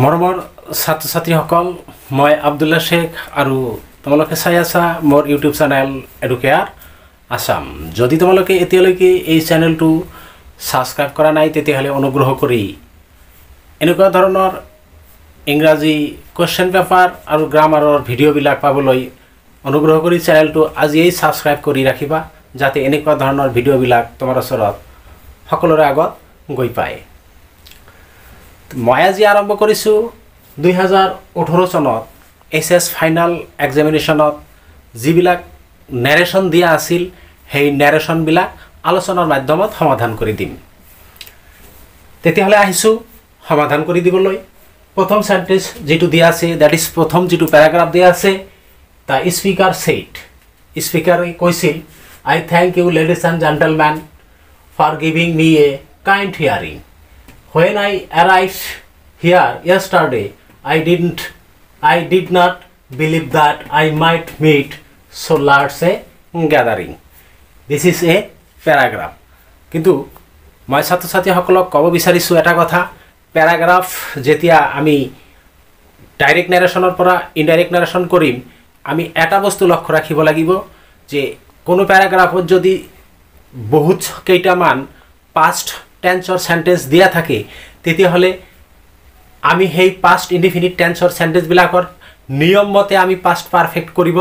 মৰমৰ ছাত্ৰ ছাত্ৰীসকল মই আব্দুল্লা শ্বেখ আৰু তোমালোকে চাই আছা মোৰ ইউটিউব চেনেল এডুকেয়াৰ আছাম যদি তোমালোকে এতিয়ালৈকে এই চেনেলটো ছাবস্ক্ৰাইব কৰা নাই, তেতিয়াহ'লে অনুগ্ৰহ কৰি এনেকুৱা ধৰণৰ ইংৰাজী কুৱেশ্যন পেপাৰ আৰু গ্ৰামাৰৰ ভিডিঅ'বিলাক পাবলৈ অনুগ্ৰহ কৰি চেনেলটো আজিয়েই ছাবস্ক্ৰাইব কৰি ৰাখিবা, যাতে এনেকুৱা ধৰণৰ ভিডিঅ'বিলাক তোমাৰ ওচৰত সকলোৰে আগত গৈ পায়। মই আজি আৰম্ভ কৰিছোঁ দুই হাজাৰ ওঠৰ চনত এইচ এছ ফাইনেল এক্সামিনেশ্যনত যিবিলাক নেৰেশ্যন দিয়া আছিল, সেই নেৰেশ্যনবিলাক আলোচনাৰ মাধ্যমত সমাধান কৰি দিম। তেতিয়াহ'লে আহিছোঁ সমাধান কৰি দিবলৈ। প্ৰথম চেণ্টেঞ্চ যিটো দিয়া আছে ডেট ইজ প্ৰথম যিটো পেৰাগ্ৰাফ দিয়া আছে দ্য স্পীকাৰ ছেইট স্পীকাৰে কৈছিল I thank you ladies and gentlemen for giving me a kind hearing when I arrived here yesterday, I didn't, I did not believe that I might meet so large a gathering. This is a paragraph. কিন্তু মই ছাত্ৰ ছাত্ৰীসকলক ক'ব বিচাৰিছোঁ এটা কথা paragraph যেতিয়া আমি ডাইৰেক্ট নেৰেশ্যনৰ পৰা ইনডাইৰেক্ট নেৰেশ্যন কৰিম আমি এটা বস্তু লক্ষ্য ৰাখিব লাগিব যে কোনো পেৰাগ্ৰাফত যদি বহুত কেইটামান পাষ্ট টেন্সৰ চেণ্টেঞ্চ দিয়া থাকে তেতিয়াহ'লে আমি সেই পাষ্ট ইনডিফিনিট টেন্সৰ চেণ্টেঞ্চবিলাকৰ নিয়ম মতে আমি পাষ্ট পাৰফেক্ট কৰিব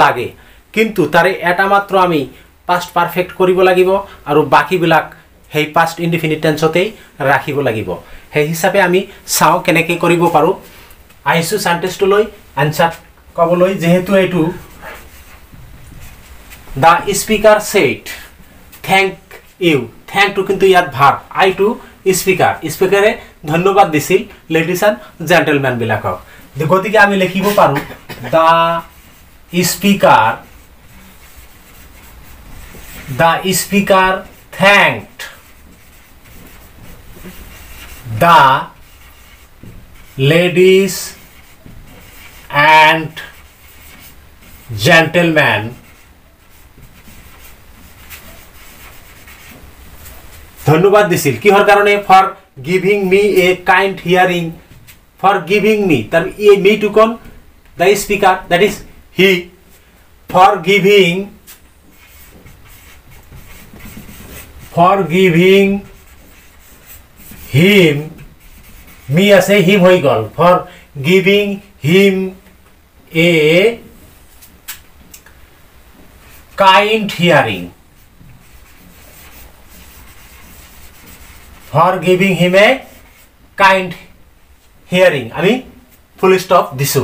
লাগে। কিন্তু তাৰে এটা মাত্ৰ আমি পাষ্ট পাৰফেক্ট কৰিব লাগিব আৰু বাকীবিলাক সেই পাষ্ট ইনডিফিনিট টেন্সতেই ৰাখিব লাগিব। সেই হিচাপে আমি চাওঁ কেনেকৈ কৰিব পাৰোঁ। আহিছোঁ চেণ্টেঞ্চটোলৈ এনচাৰ ক'বলৈ, যিহেতু এইটো the speaker said thank you থ্যাংকটো কিন্তু ইয়াত ভাৰ আইটো স্পীকাৰ স্পীকাৰে ধন্যবাদ দিছিল লেডিজ এণ্ড জেণ্টেলমেনবিলাকক গতিকে আমি লিখিব পাৰোঁ the speaker the speaker thanked the ladies and gentlemen ধন্যবাদ দিছিল। কিহৰ কাৰণে? For giving me a kind hearing for giving me তাৰ এই মিটো কোন? The speaker that is he for giving for giving him me আছে হিম হৈ গ'ল। For giving him a kind hearing for giving him a kind hearing. I mean, full stop this.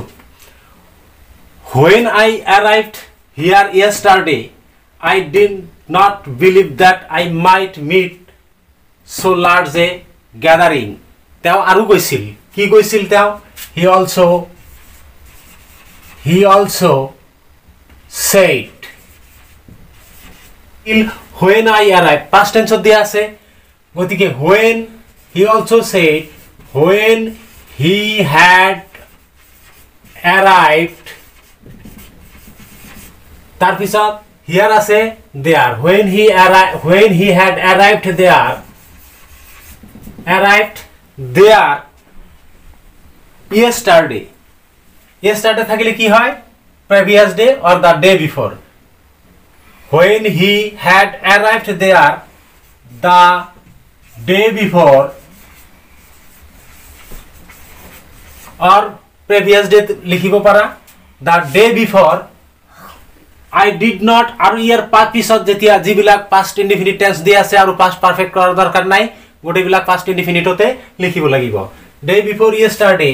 When I arrived here yesterday, I did not believe that I might meet so large a gathering. তেওঁ আৰু গৈছিল কি গৈছিল তেওঁ he also' he also' said ill when I are I past টেঞ্চত দিয়া আছে গতিকে when he also' said when he had arrived তাৰপিছত হিয়াৰ আছে there when he arrive when he had arrived there arrived there yesterday yesterday থাকিলে কি হয় previous day or the day before when he had arrived there the day before or previous day লিখিব পাৰা। The day before I did not আৰু ইয়াৰ পাঁচ পিছত যেতিয়া যিবিলাক পাষ্ট ইনডিফিনিট টেন্স দি আছে আৰু পাষ্ট পাৰফেক্ট কৰাৰ দৰকাৰ নাই গোটেইবিলাক পাষ্ট ইনডিফিনিটতে লিখিব লাগিব। Day before yesterday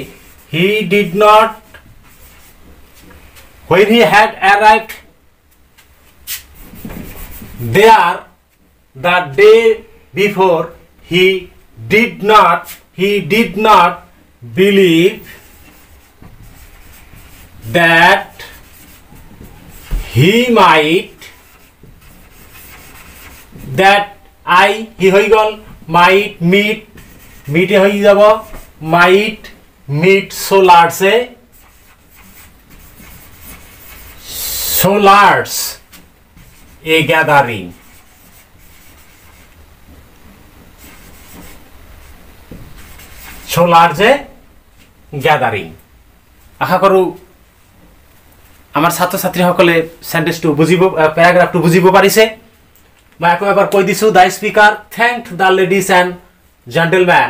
he did not when he had arrived there the day before he did not he did not believe that he might that I he হৈ গ'ল might meet meet হৈ যাব might meet so large a so large a gathering so large a গ্যাদাৰিং আশা কৰোঁ আমাৰ ছাত্ৰ ছাত্ৰীসকলে চেণ্টেন্সটো বুজিব পেৰাগ্ৰাফটো বুজিব পাৰিছে মই আকৌ এবাৰ কৈ দিছোঁ the speaker thank the ladies and gentlemen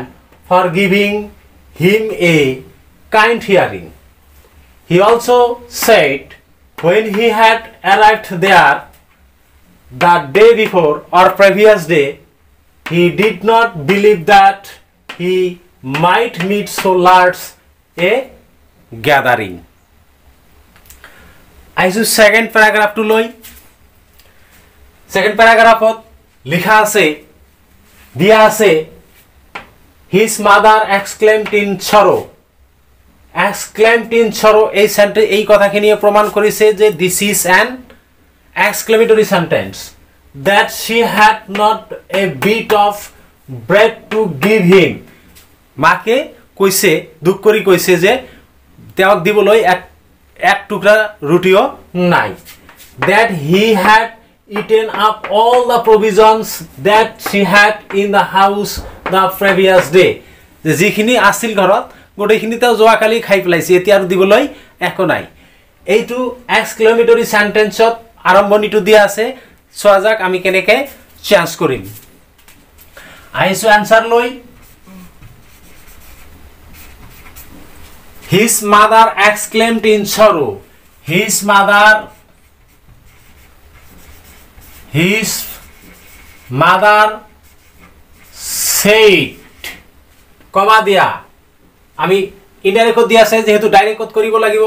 for giving him a kind hearing he also' said when he had arrived there the day before or previous day he did not believe that he might meet so large a gathering আহিছোঁ second পেৰাগ্ৰাফটো লৈ second পেৰাগ্ৰাফত লিখা আছে, দিয়া আছে his mother exclaimed in sorrow' exclaimed in sorrow' এই চেণ্টে এই কথাখিনিয়ে প্ৰমাণ কৰিছে যে this is an exclamatory sentence that she had not a bit of bread to give him মাকে কৈছে দুখ কৰি কৈছে যে তেওঁক দিবলৈ এক এক টুকুৰা ৰুটিও নাই। That he had eaten up all the provisions that she had in the house the previous day যে যিখিনি আছিল ঘৰত গোটেইখিনি তেওঁ যোৱাকালি খাই পেলাইছে এতিয়া আৰু দিবলৈ একো নাই। এইটো এক্সক্লেমেটৰী চেণ্টেন্সত আৰম্ভণিটো দিয়া আছে। চোৱা যাক আমি কেনেকৈ চেঞ্জ কৰিম। আহিছোঁ answer his mother exclaimed in sorrow his mother his mother said comma দিয়া। আমি ইনডাইৰেক্টত দিয়া আছে যিহেতু ডাইৰেক্টত কৰিব লাগিব,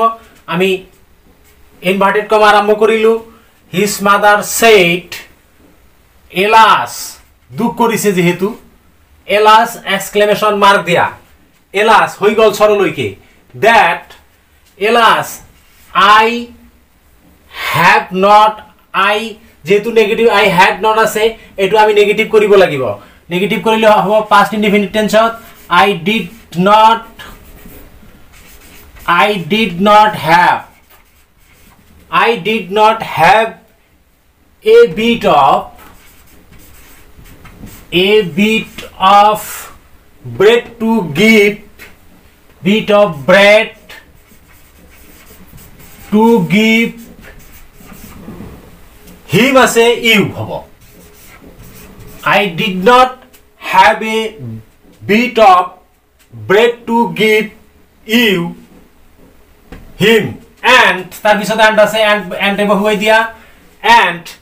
আমি ইনভাৰ্টেড কমা আৰম্ভ কৰিলোঁ। হিজ মাদাৰ সেইট এলাছ দুখ কৰিছে যিহেতু। এলাছ এক্সক্লেমেশ্যন মাৰ্ক দিয়া। এলাছ হৈ গ'ল চৰলৈকে। That alas I have not I যিহেতু নেগেটিভ আই হেড নট আছে এইটো আমি নেগেটিভ কৰিব লাগিব। নেগেটিভ কৰিলে হ'ব past indefinite টেন্সত I did not I did not have I did not have a bit of a bit of bread to give bit of bread to give him as a you hob i did not have a bit of bread to give you him and tar bisod and ase and and ebo hoy dia and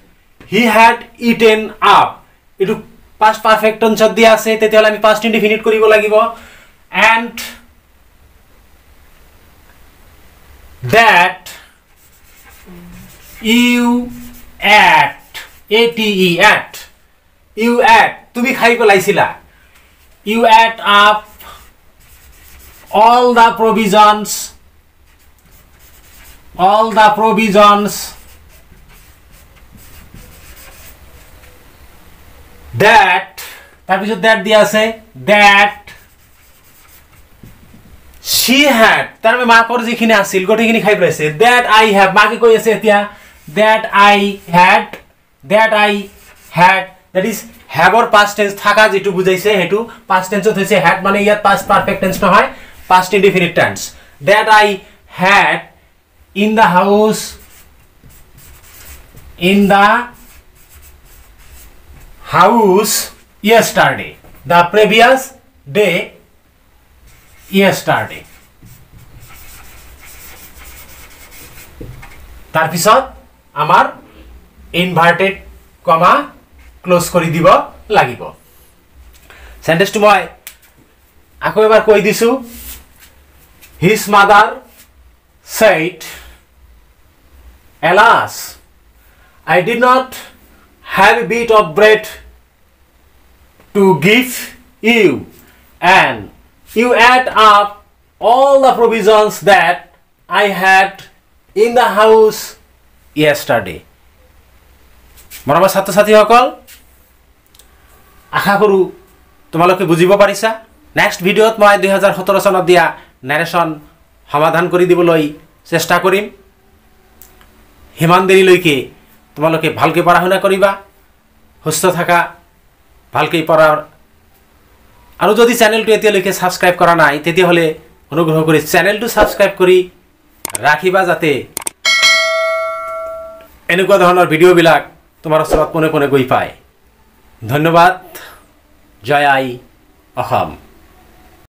he had eaten up itu past perfect tense dia ase tetiola ami past indefinite koribo lagibo and that you ate a t e ate you ate তুমি খাই পেলাইছিলা you ate up all the provisions all the provisions that তাৰপিছত that দিয়া আছে that C head তাৰমানে মাকৰ যিখিনি আছিল গোটেইখিনি খাই পেলাইছে। ডেট আই হেভ মাকে কৈ আছে এতিয়া that I had that I had that is হেভৰ past tense থকা যিটো বুজাইছে সেইটো পাষ্ট টেঞ্চত হৈছে হেড মানে ইয়াত পাষ্ট পাৰফেক্ট টেঞ্চ নহয় past indefinite tense that I had in the house in the house year the previous day yesterday তাৰপিছত আমাৰ ইনভাৰ্টেড কমা ক্ল'জ কৰি দিব লাগিব। চেণ্টেন্সটো মই আকৌ এবাৰ কৈ দিছোঁ। His mother said alas I did not a bit of bread to give you, and you add up all the provisions that I had in the house yesterday. মৰমৰ ছাত্ৰ ছাত্ৰীসকল আশা কৰোঁ তোমালোকে বুজিব পাৰিছা নেক্সট ভিডিঅ'ত মই দুহেজাৰ সোতৰ চনত দিয়া নেৰেশ্যন সমাধান কৰি দিবলৈ চেষ্টা কৰিম সিমান দেৰিলৈকে তোমালোকে ভালকৈ পঢ়া শুনা কৰিবা, সুস্থ থাকা, ভালকৈ পঢ়াৰ আৰু যদি চেনেলটো এতিয়ালৈকে ছাবস্ক্ৰাইব কৰা নাই তেতিয়াহ'লে অনুগ্ৰহ কৰি চেনেলটো ছাবস্ক্ৰাইব কৰি ৰাখিবা যাতে এনেকুৱা ধৰণৰ ভিডিঅ'বিলাক তোমাৰ ওচৰত পোনে পোনে গৈ পায়। ধন্যবাদ। জয় আই অসম।